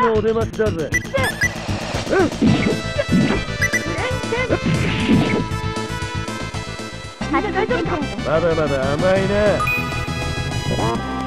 のお出ましだぜまだまだ甘いな